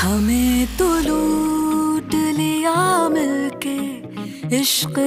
हमें तो लूट लिया मिलके इश्क